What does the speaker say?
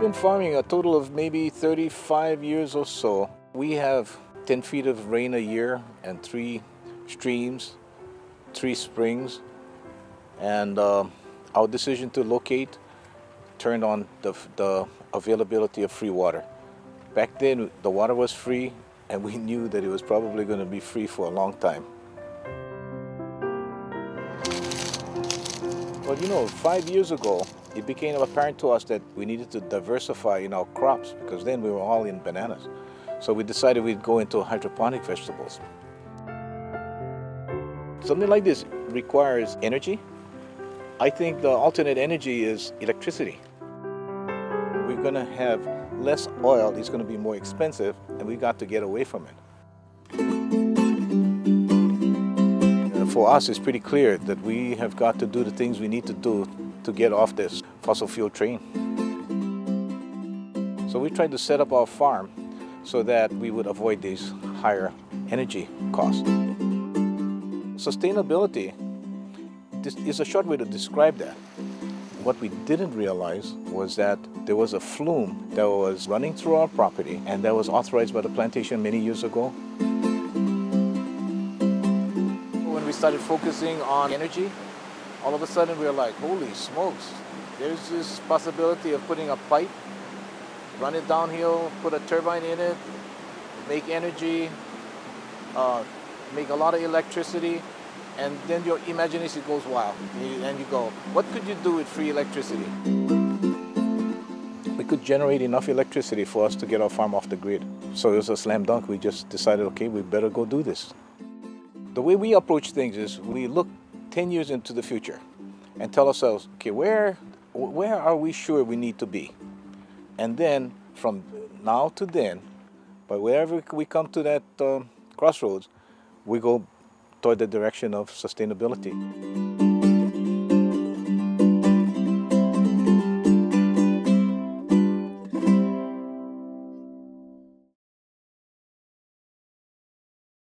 been farming a total of maybe 35 years or so. We have 10 feet of rain a year and three streams, three springs, and uh, our decision to locate turned on the, the availability of free water. Back then, the water was free, and we knew that it was probably going to be free for a long time. Well, you know, five years ago, it became apparent to us that we needed to diversify in our crops because then we were all in bananas. So we decided we'd go into hydroponic vegetables. Something like this requires energy. I think the alternate energy is electricity. We're going to have less oil, it's going to be more expensive, and we got to get away from it. For us, it's pretty clear that we have got to do the things we need to do to get off this fossil fuel train. So we tried to set up our farm so that we would avoid these higher energy costs. Sustainability is a short way to describe that. What we didn't realize was that there was a flume that was running through our property and that was authorized by the plantation many years ago started focusing on energy, all of a sudden we were like, holy smokes, there's this possibility of putting a pipe, run it downhill, put a turbine in it, make energy, uh, make a lot of electricity, and then your imagination goes wild. And you go, what could you do with free electricity? We could generate enough electricity for us to get our farm off the grid. So it was a slam dunk. We just decided, okay, we better go do this. The way we approach things is we look 10 years into the future and tell ourselves, okay, where, where are we sure we need to be? And then from now to then, but wherever we come to that uh, crossroads, we go toward the direction of sustainability.